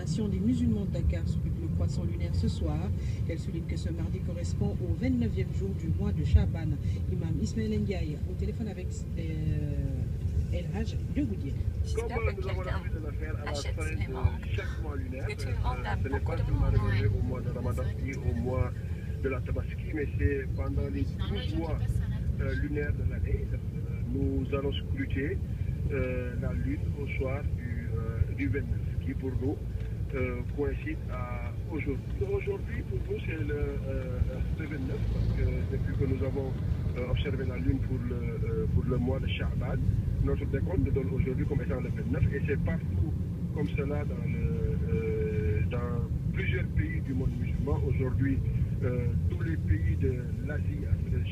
pèlerination des musulmans de Dakar scrute le croissant lunaire ce soir. Elle souligne que ce mardi correspond au 29e jour du mois de Chaban. Imam Ismaël Ndiaye au téléphone avec euh, El Hajj de Goudier. Comme nous avons l'habitude de le faire à la fin de chaque mois lunaire, euh, ce n'est pas seulement réservé au mois de Ramadan au mois de la Tabaski, mais c'est pendant les 12 mois euh, lunaires de l'année. Euh, nous allons scruter euh, la lune au soir du, du 29, qui pour nous euh, coïncide à aujourd'hui. Aujourd'hui, pour nous, c'est le, euh, le 29, parce que depuis que nous avons euh, observé la lune pour le, euh, pour le mois de Shaban, notre décompte nous donne aujourd'hui comme étant le 29, et c'est partout comme cela dans, euh, dans plusieurs pays du monde musulman. Aujourd'hui, euh, tous les pays de l'Asie